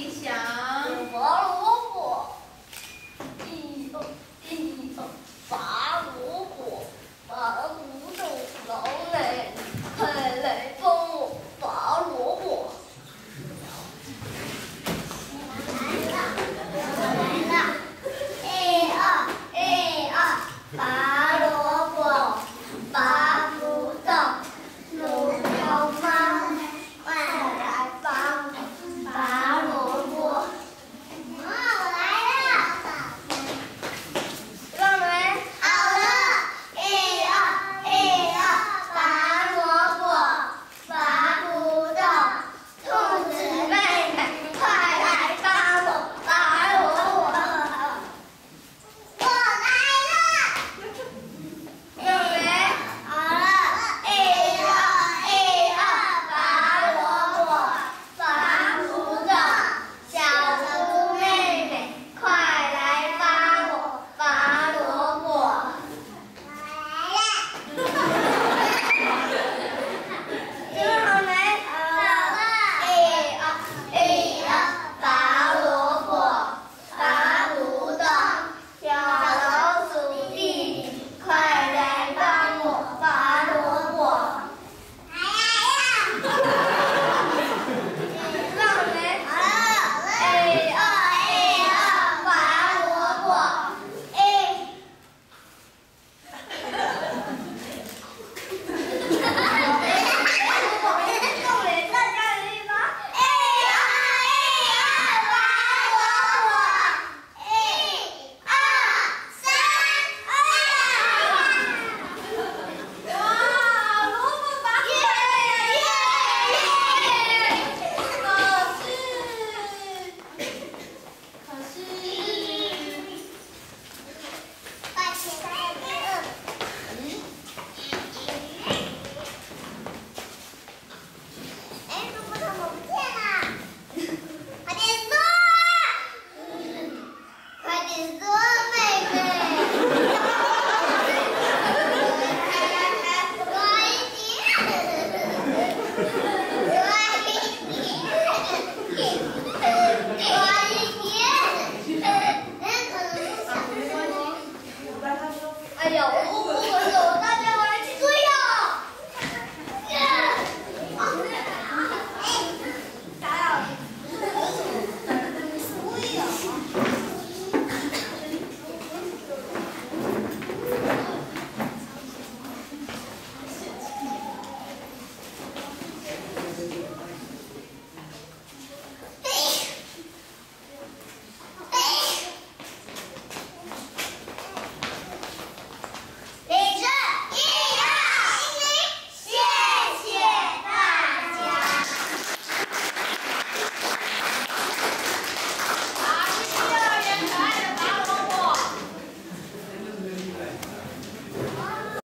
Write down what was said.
你想萝卜。咦哦咦哦